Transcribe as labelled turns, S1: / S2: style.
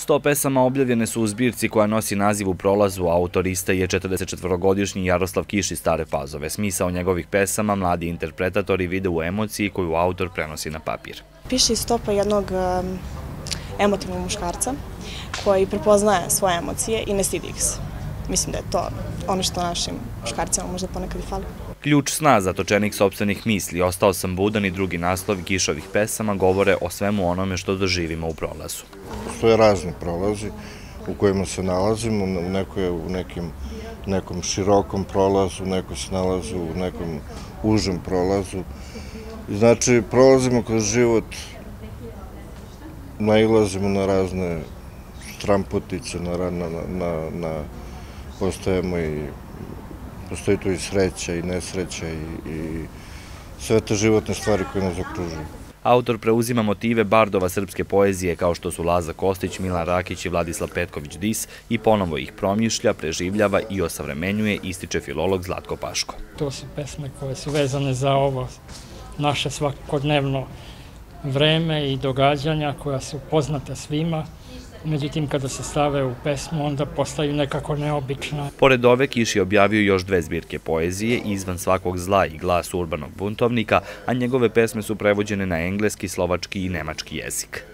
S1: Sto pesama objavljene su u zbirci koja nosi naziv u prolazu, autorista je 44-godišnji Jaroslav Kiš iz Stare Pazove. Smisao njegovih pesama mladi interpretatori vide u emociji koju autor prenosi na papir.
S2: Piše iz stopa jednog emotivnog muškarca koji prepoznaje svoje emocije i ne stidi ih se. Mislim da je to ono što našim muškarcima možda ponekad i fali.
S1: Ključ sna, zatočenik sobstvenih misli, ostao sam budan i drugi naslovi Kišovih pesama govore o svemu onome što doživimo u prolazu.
S3: Postoje razni prolazi u kojima se nalazimo, neko je u nekim, nekom širokom prolazu, neko se nalazi u nekom užem prolazu. Znači, prolazimo kroz život, nailazimo na razne stramputice, na, na, na, na postajemo i postoji tu i sreća i nesreća i, i sve te životne stvari koje nas okružuju.
S1: Autor preuzima motive bardova srpske poezije kao što su Laza Kostić, Milan Rakić i Vladislav Petković-Dis i ponovo ih promišlja, preživljava i osavremenjuje, ističe filolog Zlatko Paško.
S4: To su pesme koje su vezane za ovo naše svakodnevno vreme i događanja koja su poznata svima, međutim kada se stave u pesmu onda postaju nekako neobična.
S1: Pored ove Kiš je objavio još dve zbirke poezije, Izvan svakog zla i Glas urbanog buntovnika, a njegove pesme su prevođene na engleski, slovački i nemački jezik.